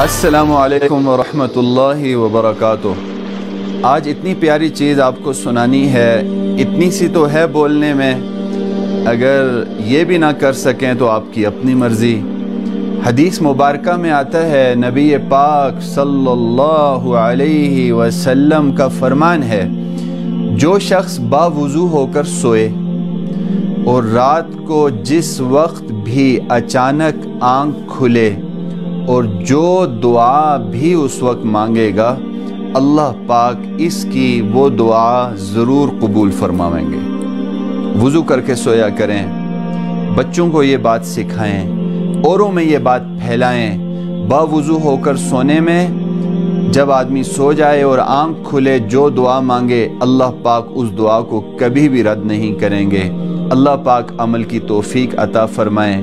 السلام علیکم ورحمۃ اللہ وبرکاتہ۔ آج اتنی پیاری چیز آپ کو سنانی ہے، اتنی سی تو ہے بولنے میں۔ اگر یہ بھی نہ کر سکیں تو آپ کی اپنی مرضی۔ حدیث مبارکہ میں آتا ہے، نبی پاک صلی اللہ علیہ وسلم کا فرمان ہے، جو شخص باوضو ہو کر سوئے اور رات کو جس وقت بھی اچانک آنکھ کھلے اور جو دعا بھی اس وقت مانگے گا، اللہ پاک اس کی وہ دعا ضرور قبول فرماویں گے۔ وضو کر کے سویا کریں، بچوں کو یہ بات سکھائیں، اوروں میں یہ بات پھیلائیں۔ باوضو ہو کر سونے میں، جب آدمی سو جائے اور آنکھ کھلے جو دعا مانگے، اللہ پاک اس دعا کو کبھی بھی رد نہیں کریں گے۔ اللہ پاک عمل کی توفیق عطا فرمائیں۔